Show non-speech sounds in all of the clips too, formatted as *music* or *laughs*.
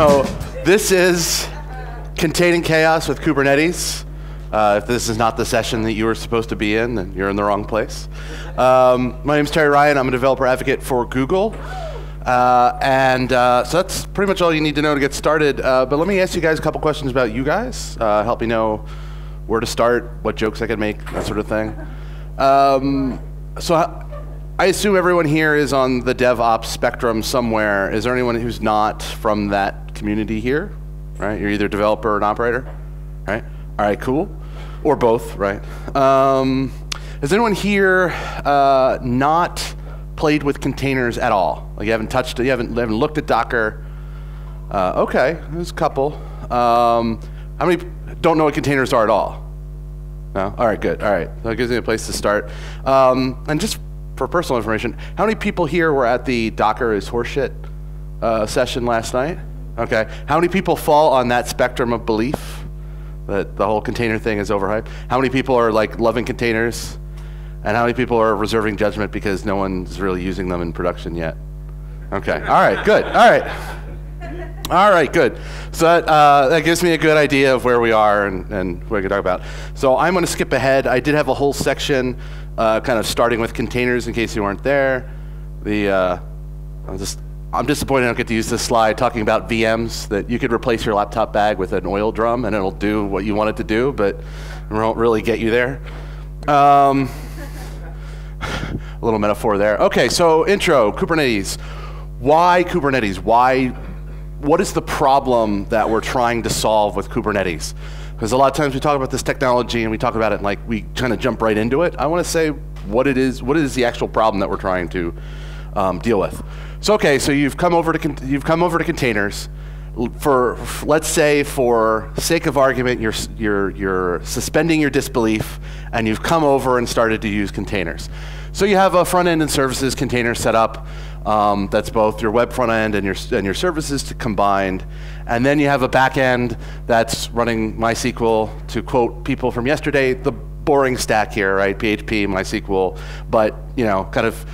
So this is Containing Chaos with Kubernetes. Uh, if this is not the session that you were supposed to be in, then you're in the wrong place. Um, my name is Terry Ryan. I'm a developer advocate for Google. Uh, and uh, so that's pretty much all you need to know to get started. Uh, but let me ask you guys a couple questions about you guys. Uh, help me know where to start, what jokes I can make, that sort of thing. Um, so I assume everyone here is on the DevOps spectrum somewhere. Is there anyone who's not from that community here? Right? You're either developer or an operator, right? All right, cool. Or both, right? Um, has anyone here uh, not played with containers at all? Like you haven't touched you haven't, haven't looked at Docker? Uh, okay, there's a couple. Um, how many don't know what containers are at all? No? All right, good. All right, that gives me a place to start. Um, and just for personal information, how many people here were at the Docker is horseshit uh, session last night? Okay. How many people fall on that spectrum of belief that the whole container thing is overhyped? How many people are like loving containers? And how many people are reserving judgment because no one's really using them in production yet? Okay. All right. Good. All right. All right, good. So that, uh, that gives me a good idea of where we are and, and what we can talk about. So I'm going to skip ahead. I did have a whole section uh, kind of starting with containers in case you weren't there. The, uh, I'm, just, I'm disappointed I don't get to use this slide talking about VMs, that you could replace your laptop bag with an oil drum and it'll do what you want it to do, but it won't really get you there. Um, a little metaphor there. Okay, so intro, Kubernetes. Why Kubernetes? Why what is the problem that we're trying to solve with Kubernetes? Because a lot of times we talk about this technology and we talk about it like we kind of jump right into it. I want to say what it is, what is the actual problem that we're trying to um, deal with. So okay, so you've come over to you've come over to containers. For let's say, for sake of argument, you're you're you're suspending your disbelief, and you've come over and started to use containers. So you have a front end and services container set up. Um, that's both your web front end and your, and your services to combined. And then you have a back end that's running MySQL to quote people from yesterday, the boring stack here, right? PHP, MySQL, but you know, kind of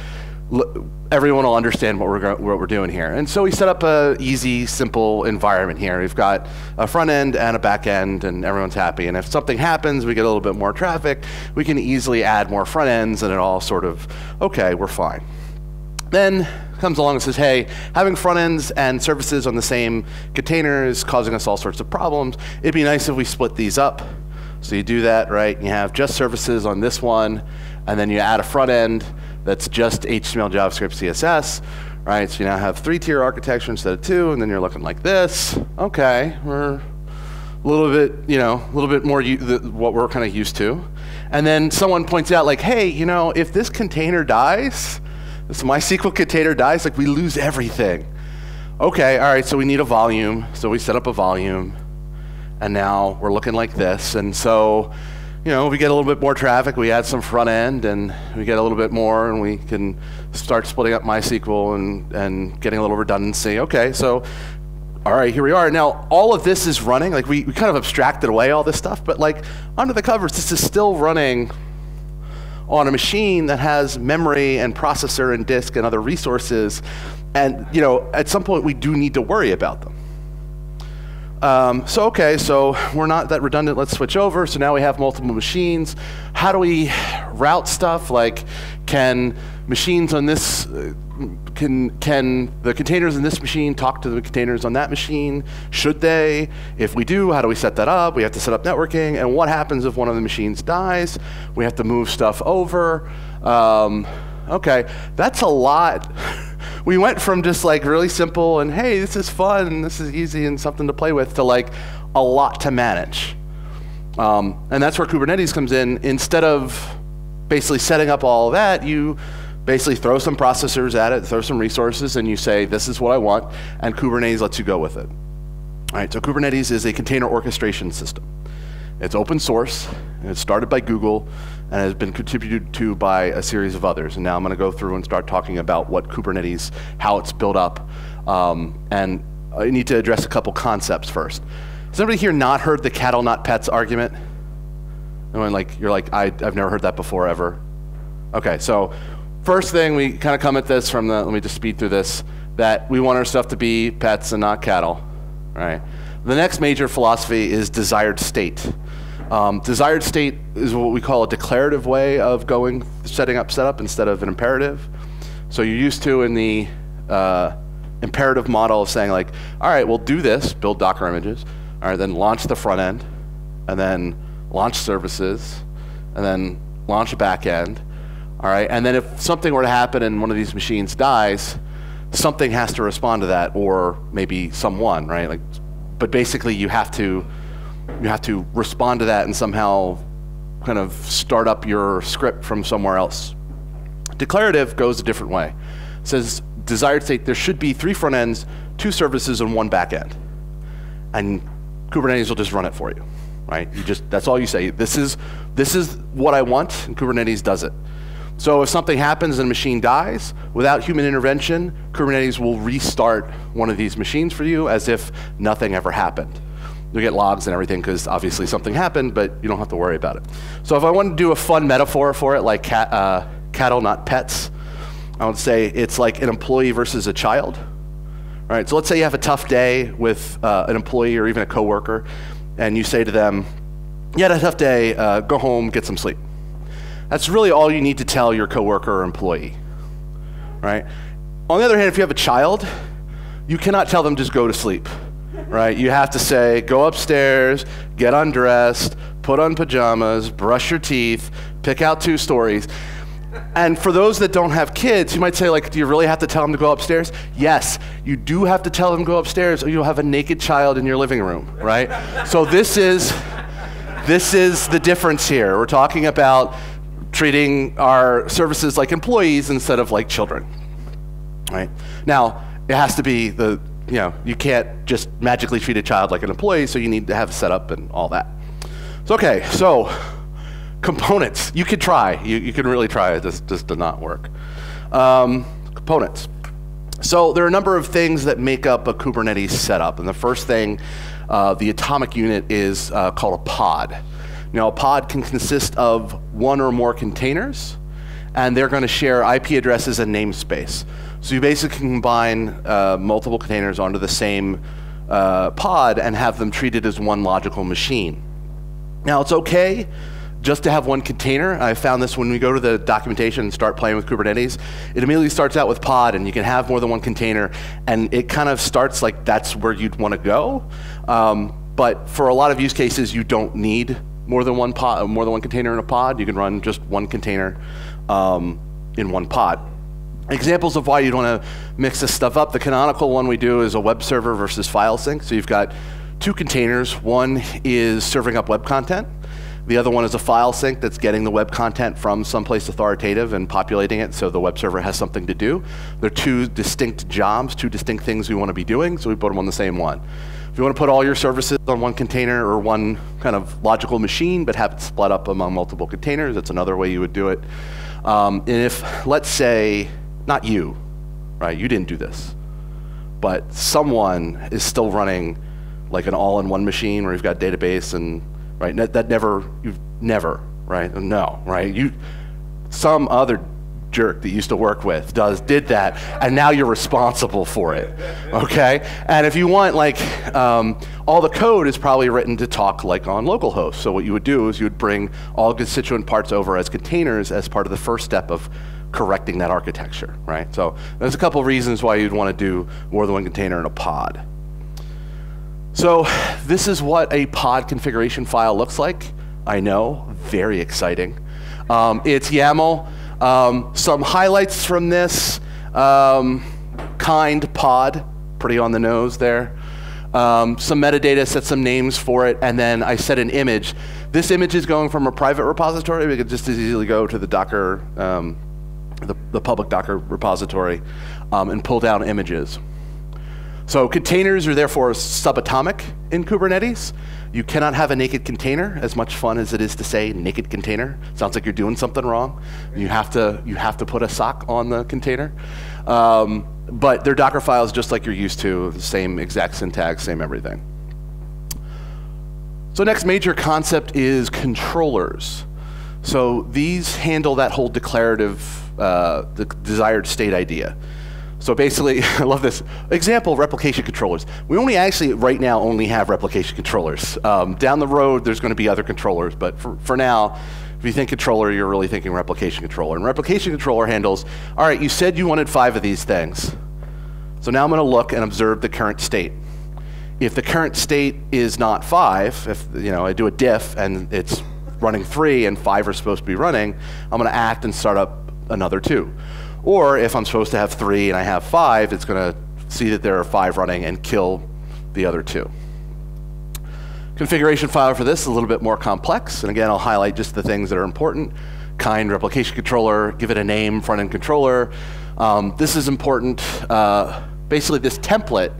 everyone will understand what we're, what we're doing here. And so we set up a easy, simple environment here. We've got a front end and a back end, and everyone's happy. And if something happens, we get a little bit more traffic, we can easily add more front ends, and it all sort of, okay, we're fine. Then comes along and says, hey, having front ends and services on the same container is causing us all sorts of problems. It'd be nice if we split these up. So you do that, right? You have just services on this one, and then you add a front end that's just HTML, JavaScript, CSS, right? So you now have three-tier architecture instead of two, and then you're looking like this. Okay, we're a little bit, you know, a little bit more what we're kind of used to. And then someone points out, like, hey, you know, if this container dies, this MySQL container dies, like we lose everything. Okay, all right, so we need a volume. So we set up a volume, and now we're looking like this. And so, you know, we get a little bit more traffic, we add some front end, and we get a little bit more, and we can start splitting up MySQL and, and getting a little redundancy. Okay, so all right, here we are. Now, all of this is running. Like, we, we kind of abstracted away all this stuff, but like, under the covers, this is still running on a machine that has memory and processor and disk and other resources. And you know, at some point we do need to worry about them. Um, so okay, so we're not that redundant. Let's switch over. So now we have multiple machines. How do we route stuff? Like, can machines on this uh, can can the containers in this machine talk to the containers on that machine? Should they? If we do, how do we set that up? We have to set up networking. And what happens if one of the machines dies? We have to move stuff over. Um, okay, that's a lot. *laughs* we went from just like really simple and hey, this is fun and this is easy and something to play with to like a lot to manage. Um, and that's where Kubernetes comes in. Instead of basically setting up all that, you basically throw some processors at it, throw some resources, and you say, this is what I want, and Kubernetes lets you go with it. All right, so Kubernetes is a container orchestration system. It's open source, and it's started by Google, and has been contributed to by a series of others. And now I'm going to go through and start talking about what Kubernetes, how it's built up, um, and I need to address a couple concepts first. Has anybody here not heard the cattle not pets argument? Mean, like you're like I, I've never heard that before ever. Okay, so First thing, we kind of come at this from the, let me just speed through this, that we want our stuff to be pets and not cattle. right? The next major philosophy is desired state. Um, desired state is what we call a declarative way of going, setting up setup instead of an imperative. So you're used to in the uh, imperative model of saying like, all right, we'll do this, build Docker images, all right, then launch the front end, and then launch services, and then launch a back end, all right, and then if something were to happen and one of these machines dies, something has to respond to that, or maybe someone, right? Like, but basically you have to you have to respond to that and somehow kind of start up your script from somewhere else. Declarative goes a different way. It says desired state there should be three front ends, two services, and one back end, and Kubernetes will just run it for you, right? You just that's all you say. This is this is what I want, and Kubernetes does it. So if something happens and a machine dies, without human intervention, Kubernetes will restart one of these machines for you as if nothing ever happened. You'll get logs and everything because obviously something happened, but you don't have to worry about it. So if I want to do a fun metaphor for it, like cat, uh, cattle, not pets, I would say it's like an employee versus a child. All right, so let's say you have a tough day with uh, an employee or even a coworker, and you say to them, "You had a tough day. Uh, go home, get some sleep." That's really all you need to tell your coworker or employee, right? On the other hand, if you have a child, you cannot tell them just go to sleep, right? You have to say, go upstairs, get undressed, put on pajamas, brush your teeth, pick out two stories. And for those that don't have kids, you might say, like, do you really have to tell them to go upstairs? Yes, you do have to tell them to go upstairs, or you'll have a naked child in your living room, right? so this is this is the difference here. We're talking about treating our services like employees instead of like children. Right? Now, it has to be the, you know, you can't just magically treat a child like an employee, so you need to have a setup and all that. So, okay, so components. You could try. You, you can really try. This, just does not work. Um, components. So there are a number of things that make up a Kubernetes setup. And the first thing, uh, the atomic unit is uh, called a pod. Now, a pod can consist of one or more containers, and they're going to share IP addresses and namespace. So you basically combine uh, multiple containers onto the same uh, pod and have them treated as one logical machine. Now, it's okay just to have one container. I found this when we go to the documentation and start playing with Kubernetes. It immediately starts out with pod, and you can have more than one container, and it kind of starts like that's where you'd want to go. Um, but for a lot of use cases, you don't need more than one pod, more than one container in a pod. You can run just one container um, in one pod. Examples of why you'd want to mix this stuff up. The canonical one we do is a web server versus file sync. So you've got two containers. One is serving up web content. The other one is a file sync that's getting the web content from someplace authoritative and populating it so the web server has something to do. They're two distinct jobs, two distinct things we want to be doing, so we put them on the same one. If you want to put all your services on one container or one kind of logical machine, but have it split up among multiple containers, that's another way you would do it. Um, and if, let's say, not you, right, you didn't do this, but someone is still running like an all-in-one machine where you've got database and, right, that never, you've never, right, no, right, you, some other jerk that you used to work with does did that, and now you're responsible for it. Okay, and if you want like um, all the code is probably written to talk like on localhost. So what you would do is you would bring all constituent parts over as containers as part of the first step of correcting that architecture, right? So there's a couple reasons why you'd want to do more than one container in a pod. So this is what a pod configuration file looks like. I know, very exciting. Um, it's YAML. Um, some highlights from this um, kind pod, pretty on the nose there. Um, some metadata, set some names for it, and then I set an image. This image is going from a private repository. We could just as easily go to the Docker, um, the, the, public Docker repository, um, and pull down images. So containers are therefore subatomic in Kubernetes. You cannot have a naked container, as much fun as it is to say naked container. Sounds like you're doing something wrong. You have to, you have to put a sock on the container. Um, but they're Docker files just like you're used to, the same exact syntax, same everything. So next major concept is controllers. So these handle that whole declarative, uh, the desired state idea. So basically, *laughs* I love this example replication controllers. We only actually, right now, only have replication controllers. Um, down the road, there's going to be other controllers, but for, for now, if you think controller, you're really thinking replication controller. And replication controller handles, all right, you said you wanted five of these things. So now I'm going to look and observe the current state. If the current state is not five, if you know I do a diff and it's running three and five are supposed to be running, I'm going to act and start up another two. Or if I'm supposed to have three and I have five, it's going to see that there are five running and kill the other two. Configuration file for this is a little bit more complex. And again, I'll highlight just the things that are important. Kind replication controller, give it a name, front-end controller. Um, this is important. Uh, basically, this template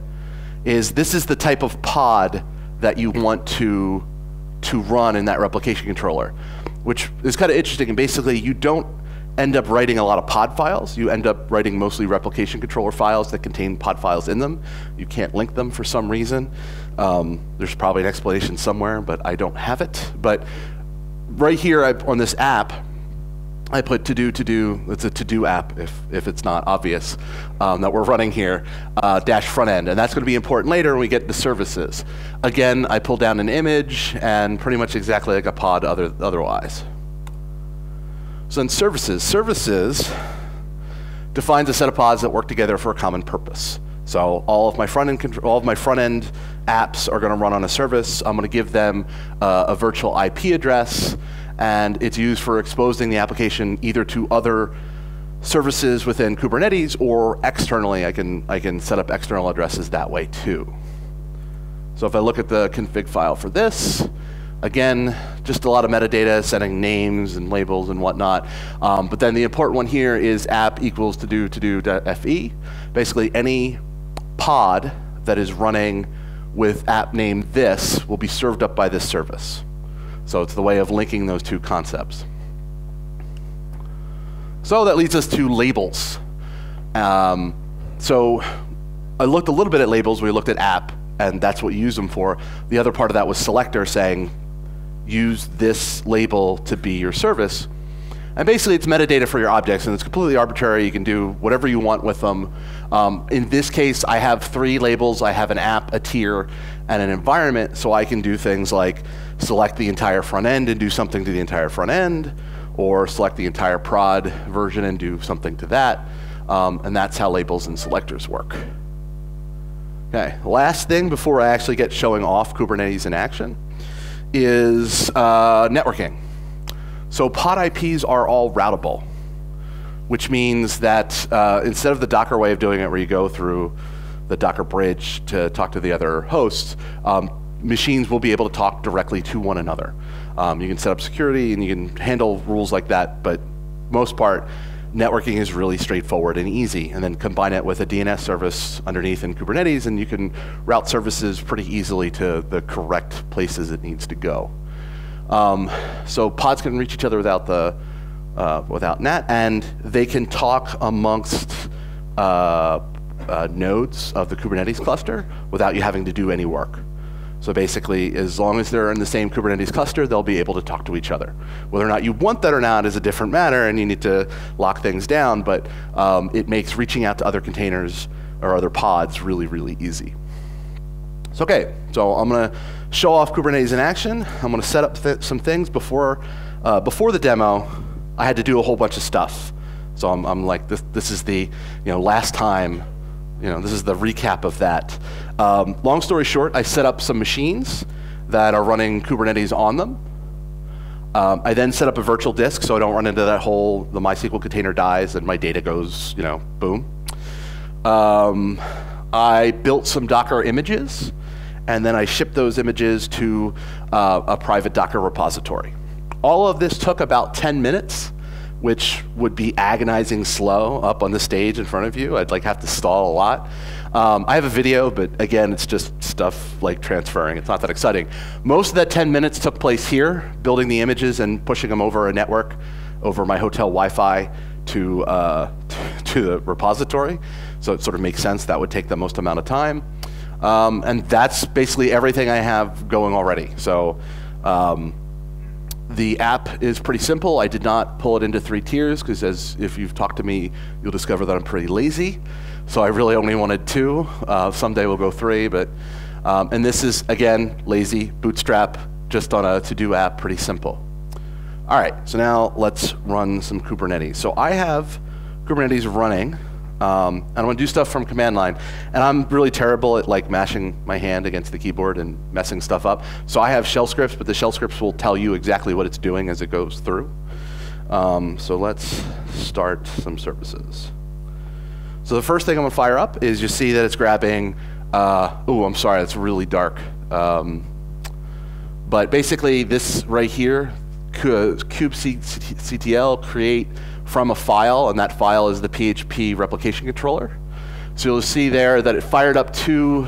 is this is the type of pod that you want to, to run in that replication controller, which is kind of interesting. And basically, you don't end up writing a lot of pod files. You end up writing mostly replication controller files that contain pod files in them. You can't link them for some reason. Um, there's probably an explanation somewhere, but I don't have it. But right here I, on this app, I put to do to do. It's a to do app if if it's not obvious um, that we're running here uh, dash front end, and that's going to be important later when we get to services. Again, I pull down an image and pretty much exactly like a pod other otherwise. So in services, services defines a set of pods that work together for a common purpose. So all of my front end all of my front end apps are going to run on a service. I'm going to give them uh, a virtual IP address and it's used for exposing the application either to other services within Kubernetes or externally. I can, I can set up external addresses that way too. So if I look at the config file for this, again, just a lot of metadata, setting names and labels and whatnot. Um, but then the important one here is app equals to do to do fe. Basically, any pod that is running with app name this will be served up by this service. So it's the way of linking those two concepts. So that leads us to labels. Um, so I looked a little bit at labels. We looked at app, and that's what you use them for. The other part of that was selector saying, use this label to be your service. And basically, it's metadata for your objects, and it's completely arbitrary. You can do whatever you want with them. Um, in this case, I have three labels. I have an app, a tier, and an environment, so I can do things like select the entire front end and do something to the entire front end, or select the entire prod version and do something to that. Um, and that's how labels and selectors work. Okay, last thing before I actually get showing off Kubernetes in action is uh, networking. So pod IPs are all routable, which means that uh, instead of the Docker way of doing it where you go through the Docker bridge to talk to the other hosts, um, machines will be able to talk directly to one another. Um, you can set up security and you can handle rules like that, but most part, networking is really straightforward and easy. And then combine it with a DNS service underneath in Kubernetes, and you can route services pretty easily to the correct places it needs to go. Um, so pods can reach each other without the uh, without NAT, and they can talk amongst uh, uh, nodes of the Kubernetes cluster without you having to do any work. So basically, as long as they're in the same Kubernetes cluster, they'll be able to talk to each other. Whether or not you want that or not is a different matter, and you need to lock things down, but um, it makes reaching out to other containers or other pods really, really easy. So okay, so I'm going to show off Kubernetes in action. I'm going to set up th some things before, uh, before the demo. I had to do a whole bunch of stuff. So I'm, I'm like, this, this is the you know, last time you know, this is the recap of that. Um, long story short, I set up some machines that are running Kubernetes on them. Um, I then set up a virtual disk so I don't run into that whole, the MySQL container dies and my data goes, you know, boom. Um, I built some Docker images and then I shipped those images to uh, a private Docker repository. All of this took about 10 minutes which would be agonizing slow up on the stage in front of you. I'd like have to stall a lot. Um, I have a video, but again, it's just stuff like transferring. It's not that exciting. Most of that 10 minutes took place here, building the images and pushing them over a network, over my hotel Wi-Fi to, uh, *laughs* to the repository. So it sort of makes sense that would take the most amount of time. Um, and that's basically everything I have going already. So um, the app is pretty simple. I did not pull it into three tiers because, as if you've talked to me, you'll discover that I'm pretty lazy. So I really only wanted two. Uh, someday we'll go three, but um, and this is again lazy bootstrap, just on a to-do app, pretty simple. All right, so now let's run some Kubernetes. So I have Kubernetes running. Um, and I'm going to do stuff from command line. And I'm really terrible at like mashing my hand against the keyboard and messing stuff up. So I have shell scripts, but the shell scripts will tell you exactly what it's doing as it goes through. Um, so let's start some services. So the first thing I'm going to fire up is you see that it's grabbing, uh, oh, I'm sorry, it's really dark. Um, but basically this right here, kubectl create from a file, and that file is the PHP replication controller. So you'll see there that it fired up two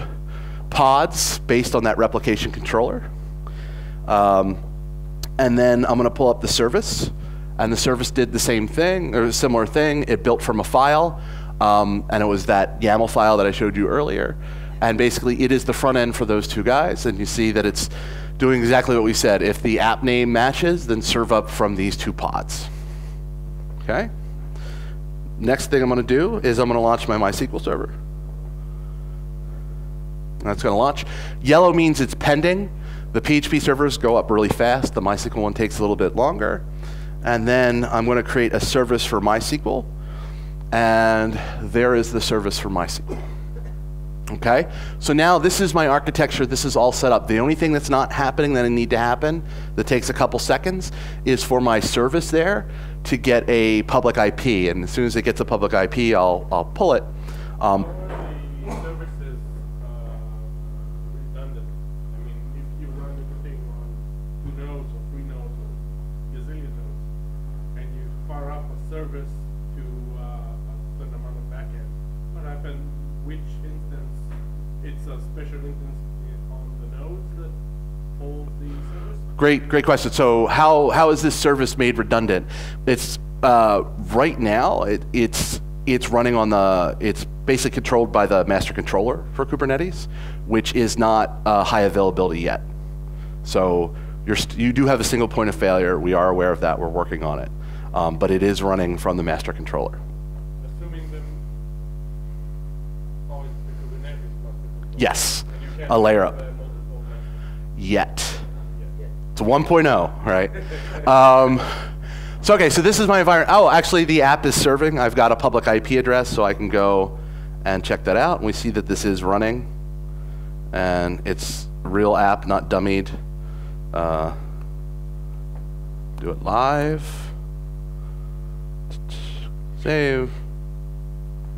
pods based on that replication controller. Um, and then I'm going to pull up the service, and the service did the same thing, or a similar thing. It built from a file, um, and it was that YAML file that I showed you earlier. And basically, it is the front end for those two guys, and you see that it's doing exactly what we said. If the app name matches, then serve up from these two pods. Okay? Next thing I'm going to do is I'm going to launch my MySQL server. That's going to launch. Yellow means it's pending. The PHP servers go up really fast. The MySQL one takes a little bit longer. And then I'm going to create a service for MySQL. And there is the service for my MySQL. Okay? So now this is my architecture. This is all set up. The only thing that's not happening that I need to happen that takes a couple seconds is for my service there to get a public IP. And as soon as it gets a public IP, I'll, I'll pull it. Um, service to uh, a certain amount of backend. What happens? Which instance? It's a special instance on the nodes that holds the service. Great, great question. So how how is this service made redundant? It's uh, right now it, it's it's running on the it's basically controlled by the master controller for Kubernetes, which is not uh, high availability yet. So you're you do have a single point of failure. We are aware of that. We're working on it um, but it is running from the master controller. Assuming the always the Kubernetes bucket, yes, a layer up. Yet. It's 1.0, right? um, so okay, so this is my environment. Oh, actually the app is serving. I've got a public IP address, so I can go and check that out. And we see that this is running. And it's real app, not dummied. Uh, do it live. Save.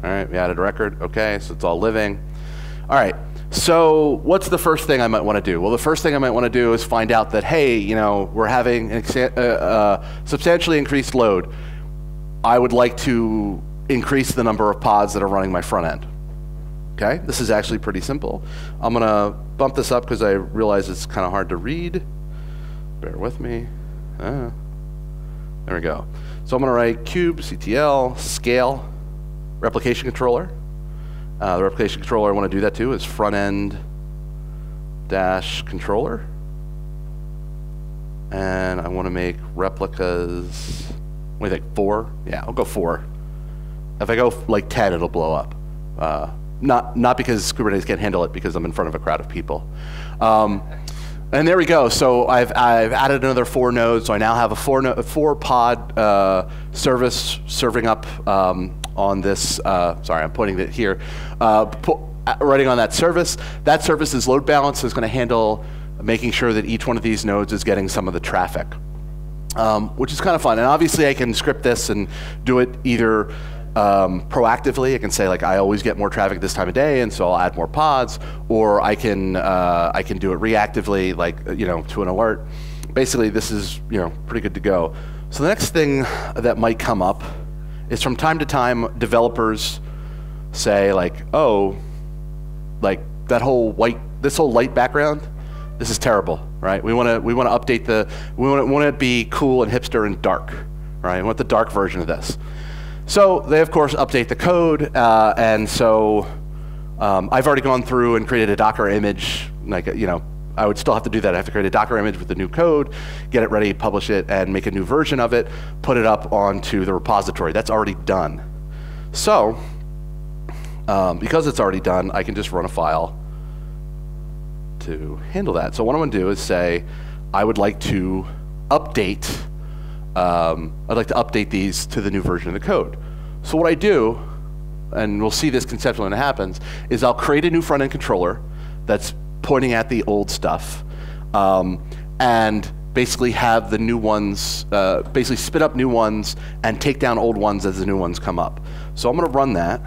All right, we added a record. Okay, so it's all living. All right, so what's the first thing I might want to do? Well, the first thing I might want to do is find out that, hey, you know, we're having a uh, uh, substantially increased load. I would like to increase the number of pods that are running my front end. Okay, this is actually pretty simple. I'm going to bump this up because I realize it's kind of hard to read. Bear with me. Ah. There we go. So I'm going to write kubectl scale replication controller. Uh, the replication controller I want to do that to is front end dash controller. And I want to make replicas, what do you think, four? Yeah, I'll go four. If I go like 10, it'll blow up. Uh, not, not because Kubernetes can't handle it, because I'm in front of a crowd of people. Um, and there we go. So I've, I've added another four nodes. So I now have a four, no, four pod uh, service serving up um, on this. Uh, sorry, I'm pointing it here. Uh, uh running on that service. That service is load balance. is going to handle making sure that each one of these nodes is getting some of the traffic, um, which is kind of fun. And obviously, I can script this and do it either um, proactively. I can say like I always get more traffic this time of day, and so I'll add more pods, or I can uh, I can do it reactively, like you know to an alert. Basically, this is you know pretty good to go. So the next thing that might come up is from time to time developers say like, oh, like that whole white this whole light background, this is terrible, right? We want to we want to update the we want to be cool and hipster and dark, right? We want the dark version of this. So they, of course, update the code, uh, and so um, I've already gone through and created a Docker image, like you know, I would still have to do that. I have to create a Docker image with the new code, get it ready, publish it, and make a new version of it, put it up onto the repository. That's already done. So, um, because it's already done, I can just run a file to handle that. So what I'm to do is say, I would like to update, um, I'd like to update these to the new version of the code. So what I do, and we'll see this conceptually when it happens, is I'll create a new front-end controller that's pointing at the old stuff, um, and basically have the new ones, uh, basically spit up new ones and take down old ones as the new ones come up. So I'm going to run that.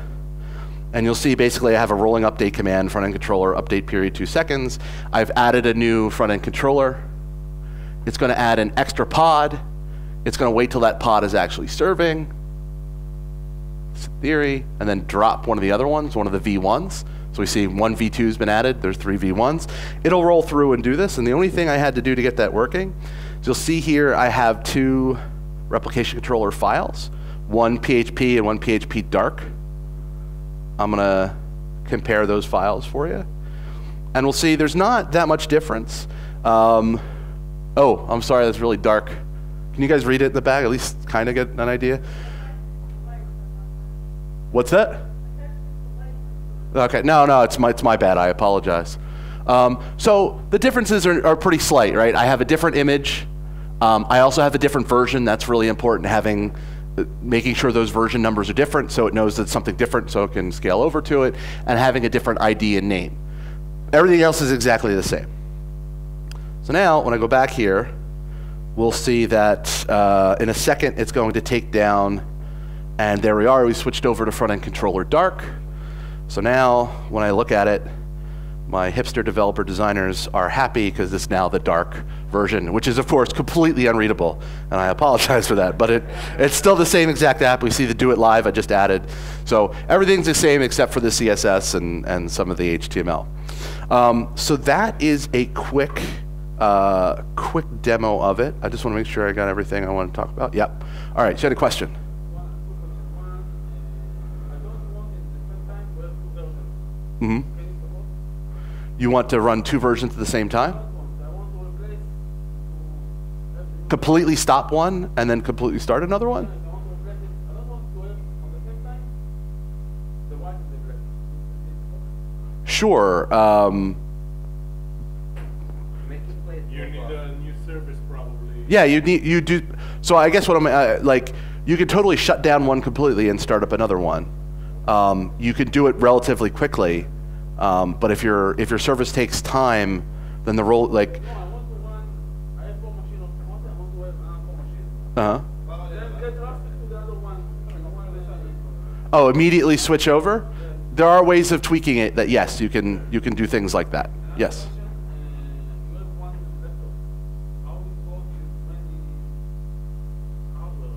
And you'll see basically I have a rolling update command, front end controller, update period two seconds. I've added a new front end controller. It's going to add an extra pod. It's going to wait till that pod is actually serving. It's theory. And then drop one of the other ones, one of the V1s. So we see one V2 has been added. There's three V1s. It'll roll through and do this. And the only thing I had to do to get that working is you'll see here I have two replication controller files, one PHP and one PHP dark. I'm going to compare those files for you. And we'll see there's not that much difference. Um, oh, I'm sorry, that's really dark. Can you guys read it in the back, at least kind of get an idea? What's that? Okay, no, no, it's my, it's my bad. I apologize. Um, so the differences are, are pretty slight, right? I have a different image. Um, I also have a different version. That's really important, having making sure those version numbers are different so it knows that something different so it can scale over to it, and having a different ID and name. Everything else is exactly the same. So now, when I go back here, we'll see that uh, in a second it's going to take down, and there we are, we switched over to front-end controller dark. So now, when I look at it, my hipster developer designers are happy because it's now the dark version, which is of course completely unreadable, and I apologize for that, but it, it's still the same exact app. We see the do it live I just added. So everything's the same except for the CSS and, and some of the HTML. Um, so that is a quick, uh, quick demo of it. I just want to make sure I got everything I want to talk about. Yep. All right, so you had a question? Mm-hmm. You want to run two versions at the same time? Completely stop one and then completely start another one? Sure. Um, You need a new service probably. yeah, you need you do. So I guess what I'm uh, like, you can totally shut down one completely and start up another one. Um, you can do it relatively quickly, um, but if your if your service takes time, then the role like No, I want to run, I have one machine of one, I want to run another machine. uh Then get transferred to the other one, and I want to listen. oh immediately switch over. There are ways of tweaking it that yes you can you can do things like that. Yes. You have one laptop. How it works is many hardware,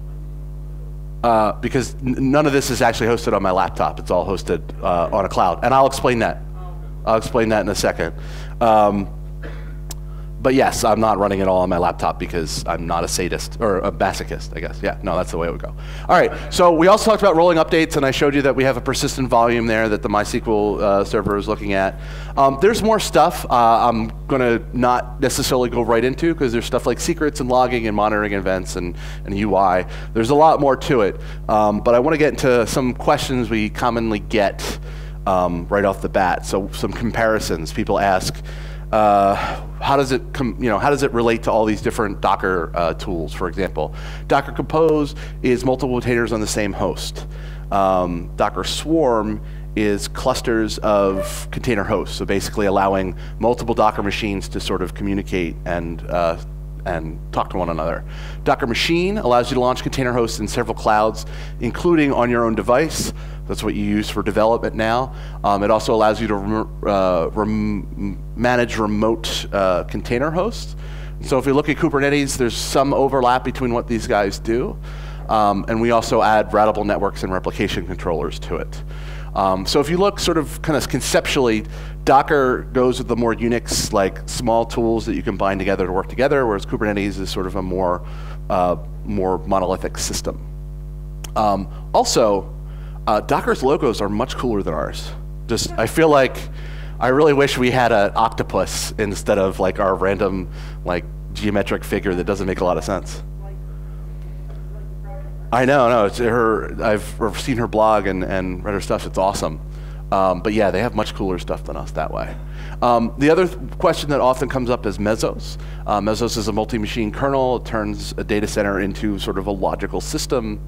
many Uh, because n- none of this is actually hosted on my laptop. It's all hosted uh, on a cloud, and I'll explain that. I'll explain that in a second. Um, but yes, I'm not running it all on my laptop because I'm not a sadist or a masochist, I guess. Yeah, no, that's the way it would go. All right, so we also talked about rolling updates, and I showed you that we have a persistent volume there that the MySQL uh, server is looking at. Um, there's more stuff uh, I'm going to not necessarily go right into because there's stuff like secrets and logging and monitoring events and, and UI. There's a lot more to it, um, but I want to get into some questions we commonly get um, right off the bat. So some comparisons. People ask, uh, how does it you know how does it relate to all these different Docker uh, tools? For example, Docker Compose is multiple containers on the same host. Um, Docker Swarm is clusters of container hosts, so basically allowing multiple Docker machines to sort of communicate and uh, and talk to one another. Docker Machine allows you to launch container hosts in several clouds, including on your own device. That's what you use for development now. Um, it also allows you to uh, rem manage remote uh, container hosts. So if you look at Kubernetes, there's some overlap between what these guys do. Um, and we also add routable networks and replication controllers to it. Um, so if you look sort of kind of conceptually, Docker goes with the more Unix, like small tools that you can bind together to work together, whereas Kubernetes is sort of a more, uh, more monolithic system. Um, also, uh, Docker's logos are much cooler than ours. Just, I feel like I really wish we had an octopus instead of like our random like geometric figure that doesn't make a lot of sense. I know, no, it's her. I've seen her blog and, and read her stuff. It's awesome. Um, but yeah, they have much cooler stuff than us that way. Um, the other th question that often comes up is Mesos. Uh, Mesos is a multi-machine kernel. It turns a data center into sort of a logical system.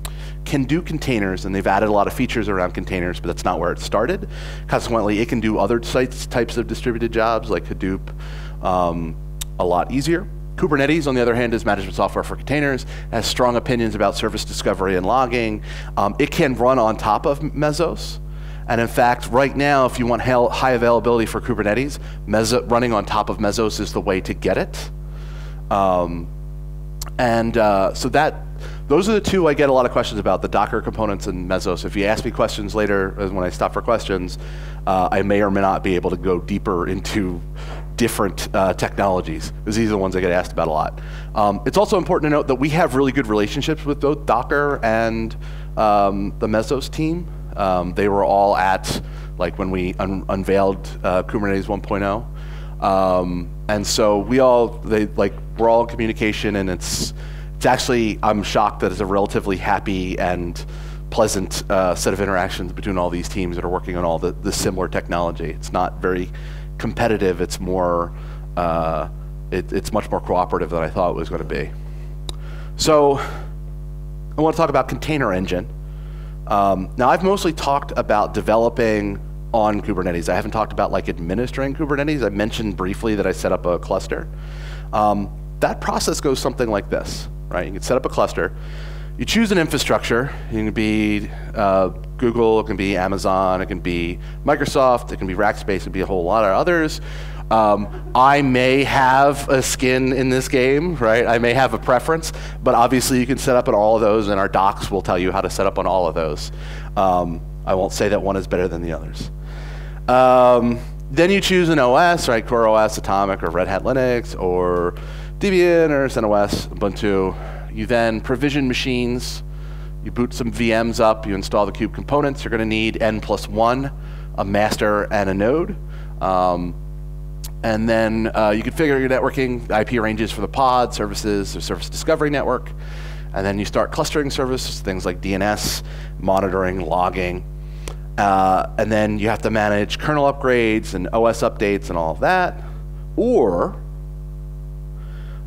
Can do containers, and they've added a lot of features around containers, but that's not where it started. Consequently, it can do other sites, types of distributed jobs like Hadoop um, a lot easier. Kubernetes, on the other hand, is management software for containers, has strong opinions about service discovery and logging. Um, it can run on top of Mesos. And in fact, right now, if you want high availability for Kubernetes, running on top of Mesos is the way to get it. Um, and uh, so that those are the two I get a lot of questions about, the Docker components and Mesos. If you ask me questions later, uh, when I stop for questions, uh, I may or may not be able to go deeper into different uh, technologies, these are the ones I get asked about a lot. Um, it's also important to note that we have really good relationships with both Docker and um, the Mesos team. Um, they were all at like when we un unveiled uh, Kubernetes 1.0, um, and so we all they like we're all in communication, and it's it's actually I'm shocked that it's a relatively happy and pleasant uh, set of interactions between all these teams that are working on all the, the similar technology. It's not very competitive. It's more uh, it, it's much more cooperative than I thought it was going to be. So I want to talk about Container Engine. Um, now, I've mostly talked about developing on Kubernetes. I haven't talked about like administering Kubernetes. I mentioned briefly that I set up a cluster. Um, that process goes something like this, right? You can set up a cluster. You choose an infrastructure. It can be uh, Google, it can be Amazon, it can be Microsoft, it can be Rackspace, it can be a whole lot of others. Um, I may have a skin in this game, right? I may have a preference, but obviously you can set up on all of those, and our docs will tell you how to set up on all of those. Um, I won't say that one is better than the others. Um, then you choose an OS, right? CoreOS, Atomic, or Red Hat Linux, or Debian, or CentOS, Ubuntu. You then provision machines. You boot some VMs up. You install the kube components. You're going to need N plus one, a master, and a node. Um, and then uh, you configure your networking, IP ranges for the pod, services, or service discovery network. And then you start clustering services, things like DNS, monitoring, logging. Uh, and then you have to manage kernel upgrades and OS updates and all of that. Or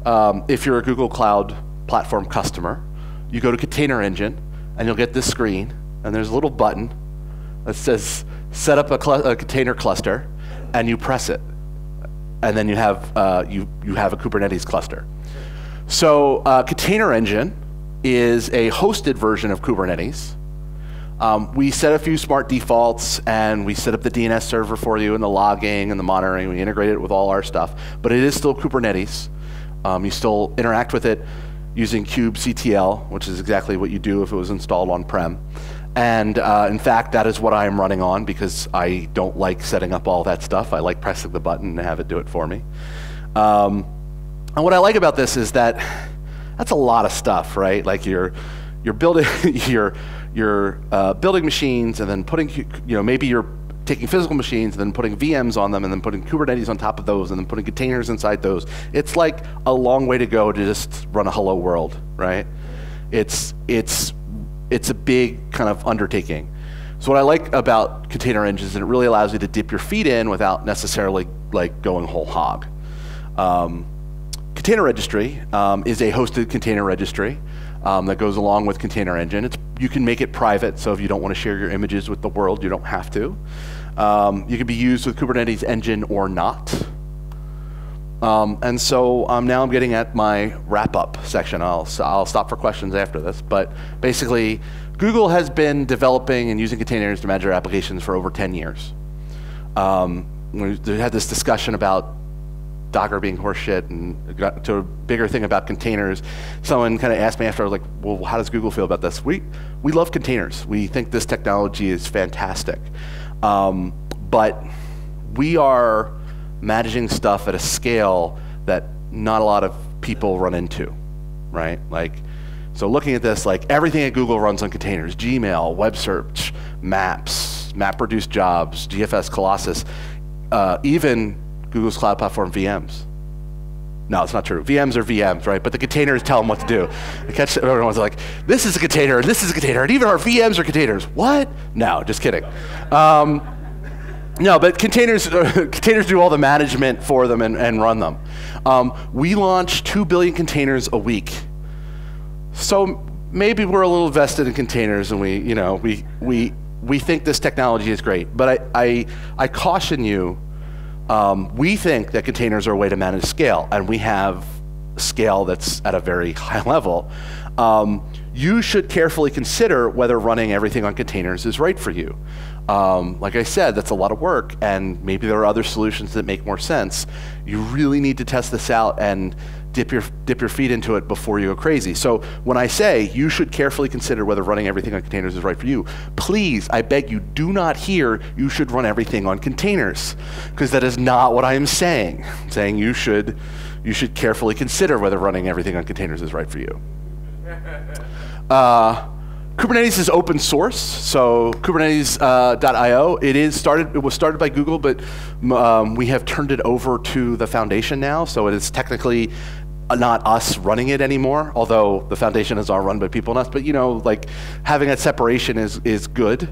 um, if you're a Google Cloud Platform customer, you go to Container Engine and you'll get this screen. And there's a little button that says set up a, a container cluster and you press it and then you have, uh, you, you have a Kubernetes cluster. So uh, Container Engine is a hosted version of Kubernetes. Um, we set a few smart defaults and we set up the DNS server for you and the logging and the monitoring. We integrate it with all our stuff, but it is still Kubernetes. Um, you still interact with it using kubectl, which is exactly what you do if it was installed on-prem. And uh, in fact, that is what I am running on because I don't like setting up all that stuff. I like pressing the button and have it do it for me. Um, and what I like about this is that that's a lot of stuff, right? Like you're you're building *laughs* you're you're uh, building machines and then putting you know maybe you're taking physical machines and then putting VMs on them and then putting Kubernetes on top of those and then putting containers inside those. It's like a long way to go to just run a hello world, right? It's it's it's a big kind of undertaking. So what I like about container engines is it really allows you to dip your feet in without necessarily like going whole hog. Um, container registry um, is a hosted container registry um, that goes along with container engine. It's, you can make it private, so if you don't want to share your images with the world, you don't have to. Um, you can be used with Kubernetes engine or not. Um, and so um, now I'm getting at my wrap up section. I'll, I'll stop for questions after this. But basically, Google has been developing and using containers to manage their applications for over 10 years. Um, we had this discussion about Docker being horseshit and got to a bigger thing about containers. Someone kind of asked me after, I was like, well, how does Google feel about this? We, we love containers. We think this technology is fantastic. Um, but we are managing stuff at a scale that not a lot of people run into, right? Like, so looking at this, like everything at Google runs on containers, Gmail, web search, maps, MapReduce jobs, GFS Colossus. uh, even Google's cloud platform VMs. No, it's not true. VMs are VMs, right? But the containers tell them what to do. I catch everyone's like, this is a container, this is a container, and even our VMs are containers. What? No, just kidding. Um, no, but containers, *laughs* containers do all the management for them and, and run them. Um, we launch 2 billion containers a week. So maybe we're a little vested in containers and we, you know, we, we, we think this technology is great. But I, I, I caution you, um, we think that containers are a way to manage scale, and we have scale that's at a very *laughs* high level. Um, you should carefully consider whether running everything on containers is right for you. Um, like I said, that's a lot of work, and maybe there are other solutions that make more sense. You really need to test this out and dip your, dip your feet into it before you go crazy. So when I say you should carefully consider whether running everything on containers is right for you, please, I beg you, do not hear you should run everything on containers, because that is not what I am saying. I'm saying you should, you should carefully consider whether running everything on containers is right for you. *laughs* Uh, Kubernetes is open source, so Kubernetes.io. Uh, it is started. It was started by Google, but um, we have turned it over to the foundation now. So it is technically not us running it anymore. Although the foundation is all run by people and us, but you know, like having that separation is is good.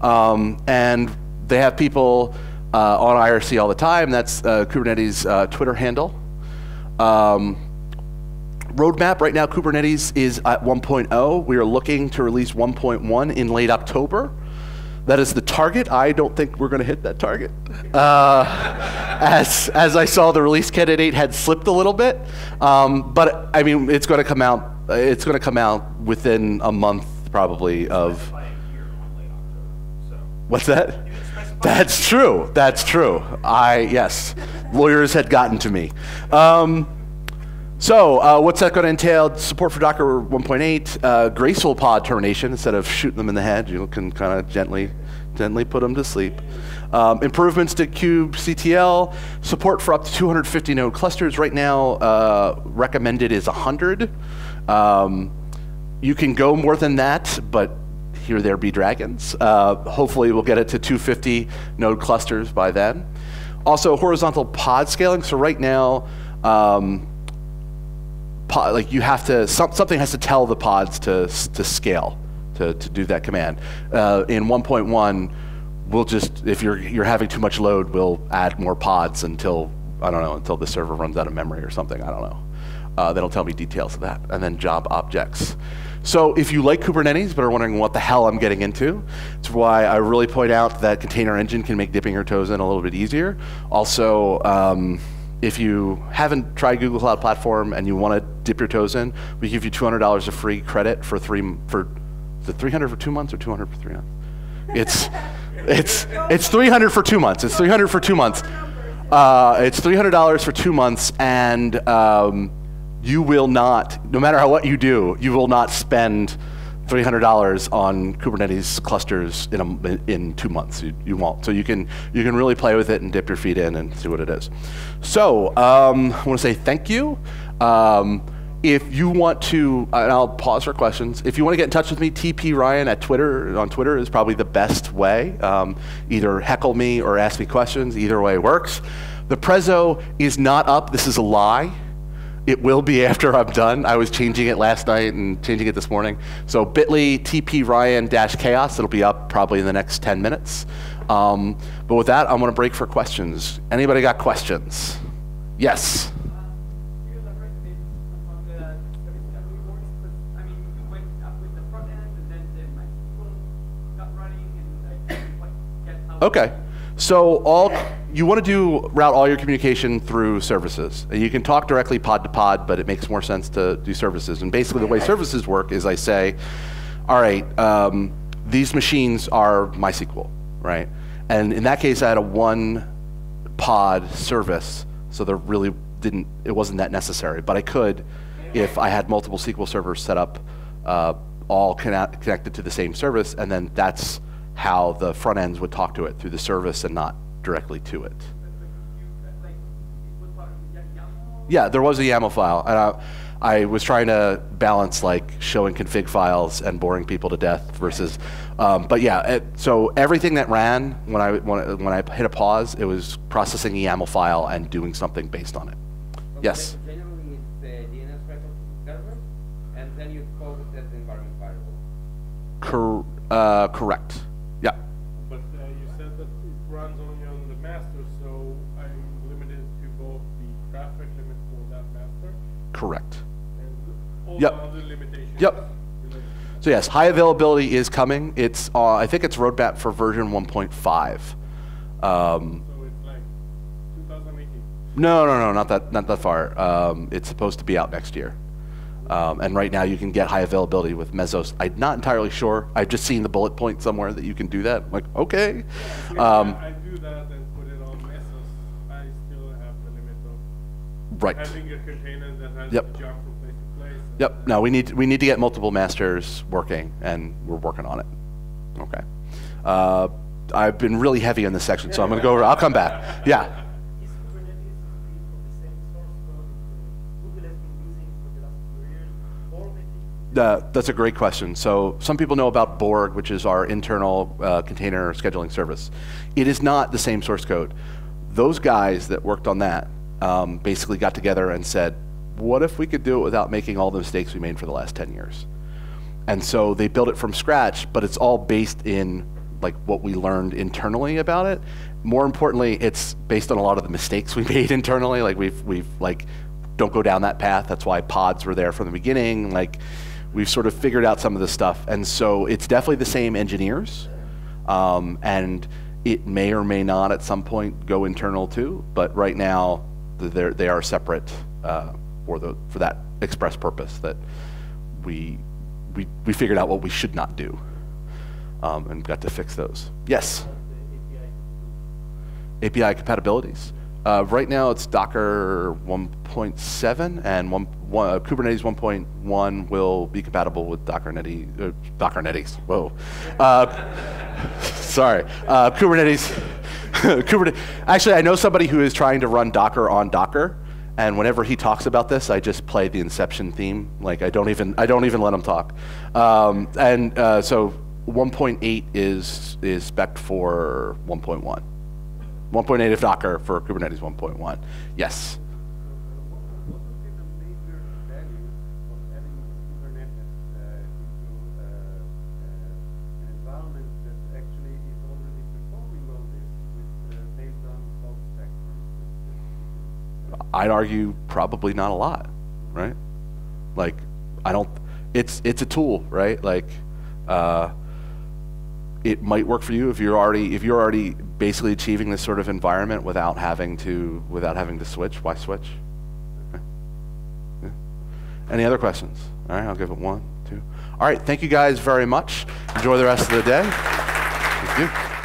Um, and they have people uh, on IRC all the time. That's uh, Kubernetes uh, Twitter handle. Um, roadmap right now, Kubernetes is at 1.0. We are looking to release 1.1 in late October. That is the target. I don't think we're going to hit that target. Uh, *laughs* as, as I saw, the release candidate had slipped a little bit. Um, but I mean, it's going to come out. It's going to come out within a month, probably of. What's that? That's true. That's true. I yes, lawyers had gotten to me. Um, so uh, what's that going to entail? Support for Docker 1.8, uh, graceful pod termination instead of shooting them in the head. You can kind of gently, gently put them to sleep. Um, improvements to kubectl, support for up to 250 node clusters. Right now, uh, recommended is 100. Um, you can go more than that, but here there be dragons. Uh, hopefully, we'll get it to 250 node clusters by then. Also, horizontal pod scaling. So right now. Um, pod, like you have to some, something has to tell the pods to to scale to, to do that command. Uh, in 1.1, we'll just if you're you're having too much load, we'll add more pods until I don't know until the server runs out of memory or something. I don't know. Uh, that'll tell me details of that, and then job objects. So if you like Kubernetes but are wondering what the hell I'm getting into, it's why I really point out that Container Engine can make dipping your toes in a little bit easier. Also. Um, if you haven't tried Google Cloud Platform and you want to dip your toes in, we give you $200 of free credit for three for the 300 for two months or 200 for three months. It's *laughs* it's it's 300 for two months. It's 300 for two months. Uh, it's $300 for two months, and um, you will not, no matter how, what you do, you will not spend $300 on Kubernetes clusters in, a, in two months. You, you, won't. So you can, you can really play with it and dip your feet in and see what it is. So um, I want to say thank you. Um, if you want to, and I'll pause for questions. If you want to get in touch with me, TP Ryan at Twitter on Twitter is probably the best way. Um, either heckle me or ask me questions. Either way works. The Prezzo is not up. This is a lie. It will be *laughs* after I'm done. I was changing it last night and changing it this morning. So bit.ly TP Ryan dash chaos. It'll be up probably in the next 10 minutes. Um, but with that, I'm going to break for questions. Anybody got questions? Yes. Okay. So all you want to do route all your communication through services. And you can talk directly pod to pod, but it makes more sense to do services. And basically, the way services work is I say, all right, um, these machines are MySQL, right? And in that case, I had a one pod service, so there really didn't it wasn't that necessary. But I could, if I had multiple SQL servers set up, uh, all connect, connected to the same service, and then that's how the front ends would talk to it through the service and not directly to it. Yeah, there was a YAML file. And I was trying to balance like showing config files and boring people to death versus, um, but yeah. It, so everything that ran when I when, I- when I hit a pause, it was processing a YAML file and doing something based on it. So Yes. Generally, it's uh, DNS record the server, and then you call the test environment variable. Cor- uh, correct. Yeah. But uh, you said that it runs only on the master, so I'm limited to both the traffic limit for that master Correct. and Yep. other. Yep. So yes, high availability is coming. It's uh, I think it's roadmap for version 1.5. Um, So it's like 2018. no, no, no, not that not that far. Um, it's supposed to be out next year. Um, and right now you can get high availability with Mesos. I'm not entirely sure. I've just seen the bullet point somewhere that you can do that. I'm like, okay. If Um, I I do that right. having a container that has Yep. to jump from place to place. Yep. No, we need we need to get multiple masters working, and we're working on it. Okay. Uh, I've been really heavy in this section, so I'm going to go over. I'll come back. Yeah. Is Kubernetes built from the same source code that Google has been using for the last few years, or maybe Uh, that's a great question. So some people know about Borg, which is our internal uh, container scheduling service. It is not the same source code. Those guys that worked on that um, basically got together and said, "What if we could do it without making all the mistakes we made for the last 10 years?" And so they built it from scratch, but it's all based in like what we learned internally about it. More importantly, it's based on a lot of the mistakes we *laughs* made internally. Like we've we've like don't go down that path. That's why pods were there from the beginning. Like we've sort of figured out some of this stuff, and so it's definitely the same engineers, um, and it may or may not at some point go internal too. But right now, they're, they are separate uh, for the for that express purpose that we we we figured out what we should not do, um, and got to fix those. Yes. API compatibilities. Uh, right now, it's Docker 1.7 and one, one, uh, Kubernetes 1.1 will be compatible with Docker Netty, uh, Docker. Whoa, uh, *laughs* sorry, uh, Kubernetes. *laughs* Kubernetes. Actually, I know somebody who is trying to run Docker on Docker, and whenever he talks about this, I just play the Inception theme. Like I don't even I don't even let him talk. Um, and uh, so 1.8 is is spec for 1.1. 1.8 of Docker for Kubernetes 1.1. Yes. What would be the major value of adding Kubernetes uh, into uh, uh, an environment that actually is already performing all this with uh, based on Salt Stack, for instance? I'd argue probably not a lot, right? Like, I don't. It's it's a tool, right? Like, uh, it might work for you if you're already if you're already basically achieving this sort of environment without having to without having to switch. Why switch? Any other questions? All right, I'll give it one, two. All right, thank you guys very much. Enjoy the rest of the day. Thank you.